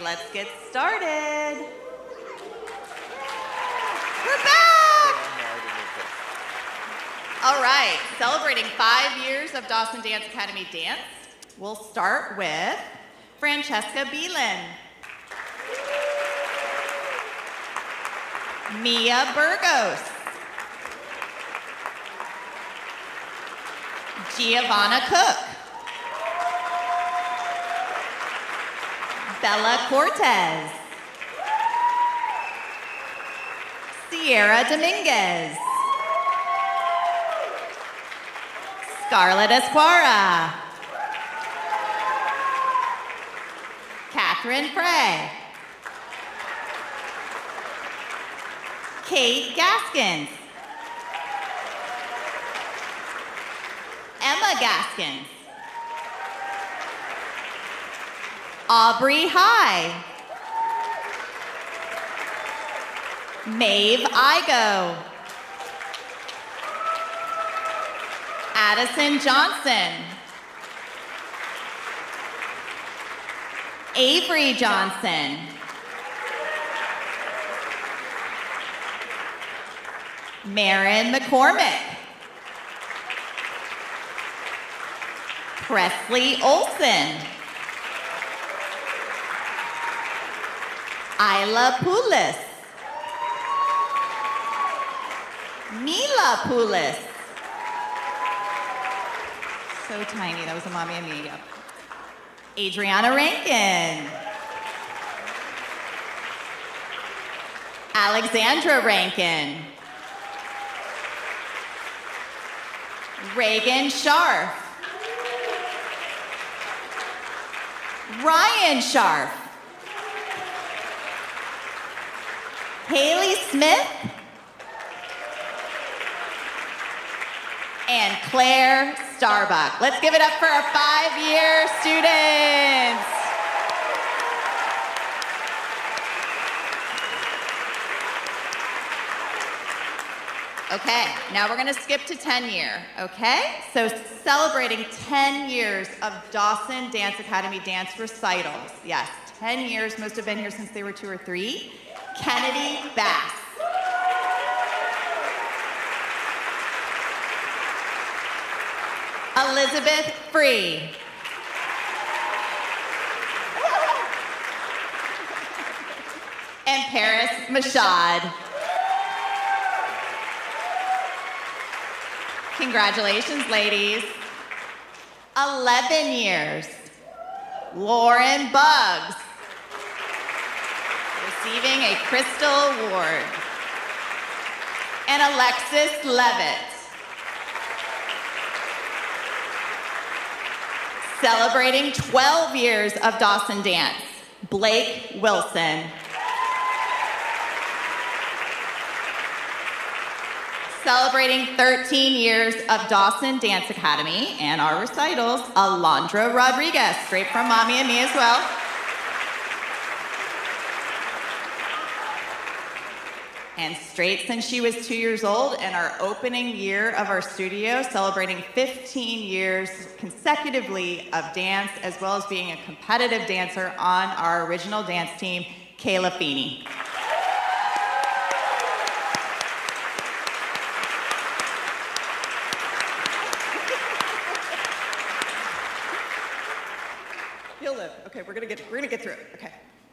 Let's get started. We're back! All right, celebrating five years of Dawson Dance Academy dance. We'll start with Franchesca Beland. Mia Burgos. Giovanna Cook. Bella Cortez. Sierra Dominguez. Scarlett Esquara. Catherine Frey. Kate Gaskins. Emma Gaskins. Aubrey High. Maeve Igo. Addison Johnson. Avery Johnson. Marin McCormick. Presley Olson. Isla Poulis. Mila Poulis. So tiny. That was a mommy and me. Yep. Adriana Rankin. Alexandra Rankin. Reagan Sharf. Ryan Sharf. Haley Smith. And Claire Starbuck. Let's give it up for our five-year students. Okay, now we're gonna skip to 10 year, okay? So celebrating 10 years of Dawson Dance Academy dance recitals. Yes, 10 years, most have been here since they were two or three. Kennedy Bass. Elizabeth Free. And Paris Mashad. Congratulations, ladies. 11 years. Lauren Buggs. Receiving a Crystal Award. And Alexis Levitt. Celebrating 12 years of Dawson Dance, Blake Wilson. Celebrating 13 years of Dawson Dance Academy and our recitals, Alondra Rodriguez, straight from mommy and me as well. And straight since she was two years old, and our opening year of our studio, celebrating 15 years consecutively of dance, as well as being a competitive dancer on our original dance team, Kayla Feeney. He'll live. Okay, we're gonna get we're gonna get through it. Okay,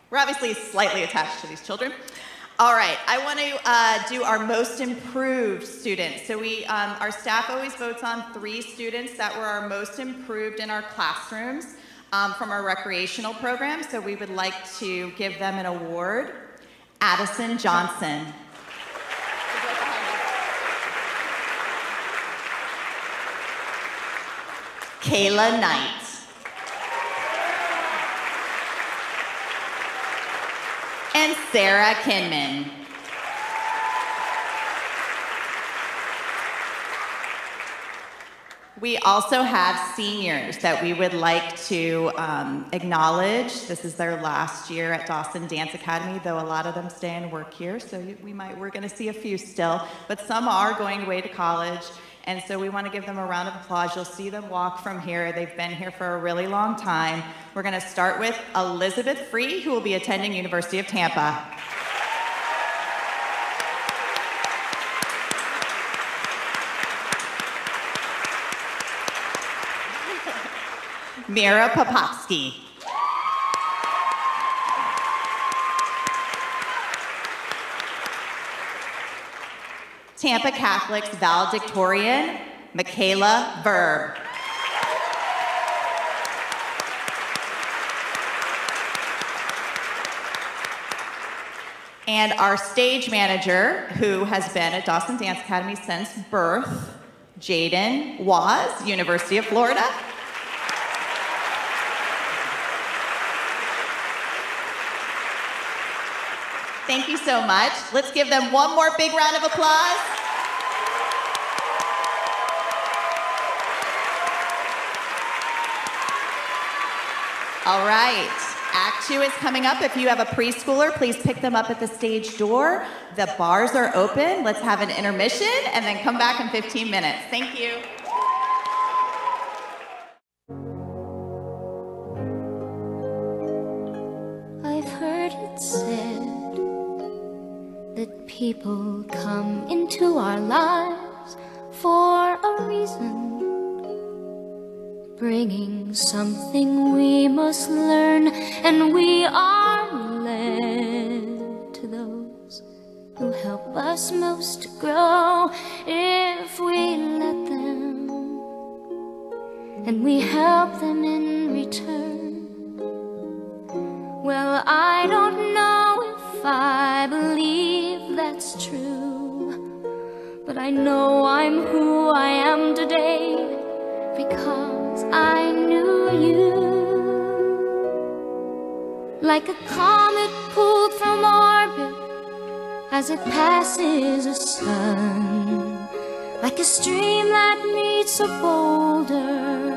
we're obviously slightly attached to these children. All right, I want to uh, do our most improved students. So we, um, our staff always votes on three students that were our most improved in our classrooms um, from our recreational program. So we would like to give them an award. Addison Johnson. Kayla Knight. And Sarah Kinman. We also have seniors that we would like to um, acknowledge. This is their last year at Dawson Dance Academy, though a lot of them stay and work here, so we might we're going to see a few still, but some are going away to college And so we want to give them a round of applause. You'll see them walk from here. They've been here for a really long time. We're going to start with Elizabeth Free, who will be attending University of Tampa. Mira Popovsky. Tampa Catholic's valedictorian, Michaela Verb. And our stage manager, who has been at Dawson Dance Academy since birth, Jaden Waz, University of Florida. Thank you so much. Let's give them one more big round of applause. All right, Act Two is coming up. If you have a preschooler, please pick them up at the stage door. The bars are open. Let's have an intermission and then come back in 15 minutes. Thank you. I've heard it said that people come into our lives for a reason, bringing something we must learn, and we are led to those who help us most to grow if we let them, and we help them in return. Well, I don't know if I believe that's true, but I know I'm who I am today because I knew you. Like a comet pulled from orbit as it passes a sun, like a stream that meets a boulder